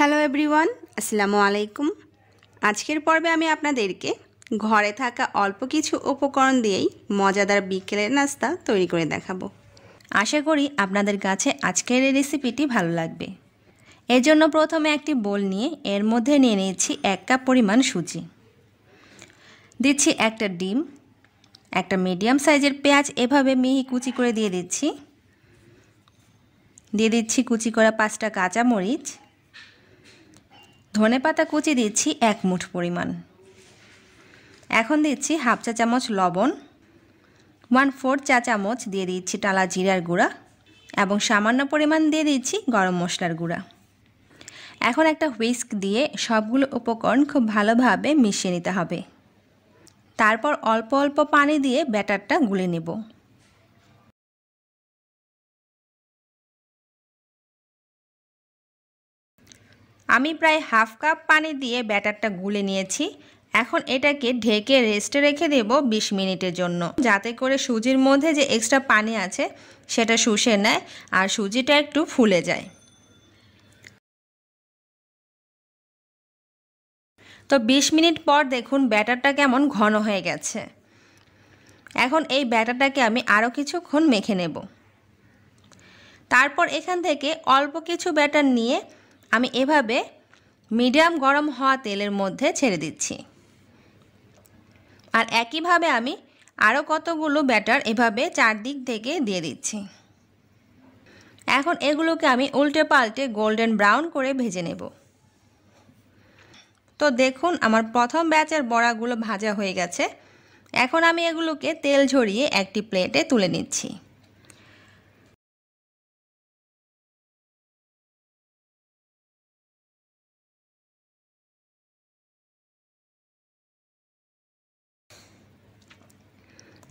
Hello everyone আসসালামু আলাইকুম আজকের পর্বে আমি আপনাদেরকে ঘরে থাকা অল্প কিছু উপকরণ দিয়েই মজাদার বিকেলের নাস্তা তৈরি করে দেখাবো। আশা করি আপনাদের কাছে আজকের এই রেসিপিটি ভালো লাগবে। এর জন্য প্রথমে একটি বোল নিয়ে এর মধ্যে নিয়ে নিয়েছি এক কাপ পরিমাণ সুজি। দিচ্ছি একটা ডিম, একটা মিডিয়াম সাইজের পেঁয়াজ, এভাবে মিহি কুচি করে দিয়ে দিচ্ছি। দিয়ে দিচ্ছি কুচি করা পাঁচটা কাঁচা মরিচ ধনে পাতা কুচি দিচ্ছি এক মুঠ পরিমাণ। এখন দিচ্ছি হাফ চা চামচ লবণ ওয়ান ফোর চা চামচ দিয়ে দিচ্ছি টালা জিরার গুঁড়া এবং সামান্য পরিমাণ দিয়ে দিচ্ছি গরম মশলার গুঁড়া। এখন একটা হুইস্ক দিয়ে সবগুলো উপকরণ খুব ভালোভাবে মিশিয়ে নিতে হবে। তারপর অল্প অল্প পানি দিয়ে ব্যাটারটা গুলে নেব। আমি প্রায় হাফ কাপ পানি দিয়ে ব্যাটারটা গুলে নিয়েছি। এখন এটাকে ঢেকে রেস্টে রেখে দেব ২০ মিনিটের জন্য। যাতে করে সুজির মধ্যে যে এক্সট্রা পানি আছে, সেটা শুষে নেয় আর সুজিটা একটু ফুলে যায়। তো ২০ মিনিট পর দেখুন ব্যাটারটা কেমন ঘন হয়ে গেছে। এখন এই ব্যাটারটাকে আমি আরও কিছুক্ষণ মেখে নেব। তারপর এখান থেকে অল্প কিছু ব্যাটার নিয়ে আমি এভাবে মিডিয়াম গরম হওয়া তেলের মধ্যে ছেড়ে দিচ্ছি। আর একইভাবে আমি আরও কতগুলো ব্যাটার এভাবে চারদিক থেকে দিয়ে দিচ্ছি। এখন এগুলোকে আমি উল্টে পাল্টে গোল্ডেন ব্রাউন করে ভেজে নেব। তো দেখুন, আমার প্রথম ব্যাচের বড়াগুলো ভাজা হয়ে গেছে। এখন আমি এগুলোকে তেল ঝরিয়ে একটি প্লেটে তুলে নিচ্ছি।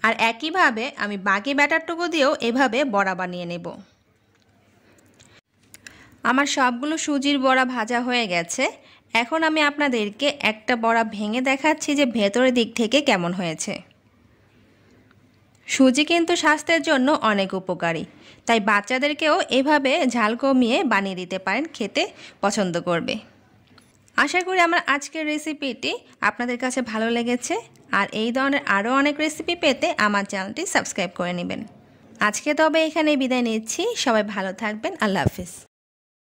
আর একইভাবে আমি বাকি ব্যাটারটুকু দিয়েও এভাবে বড়া বানিয়ে নেব। আমার সবগুলো সুজির বড়া ভাজা হয়ে গেছে। এখন আমি আপনাদেরকে একটা বড়া ভেঙে দেখাচ্ছি যে ভেতরের দিক থেকে কেমন হয়েছে। সুজি কিন্তু স্বাস্থ্যের জন্য অনেক উপকারী, তাই বাচ্চাদেরকেও এভাবে ঝাল কমিয়ে বানিয়ে দিতে পারেন, খেতে পছন্দ করবে। আশা করি আমার আজকের রেসিপিটি আপনাদের কাছে ভালো লেগেছে। আর এই ধরনের আরও অনেক রেসিপি পেতে আমার চ্যানেলটি সাবস্ক্রাইব করে নেবেন। আজকে তবে এখানে বিদায় নিচ্ছি। সবাই ভালো থাকবেন। আল্লাহ হাফিজ।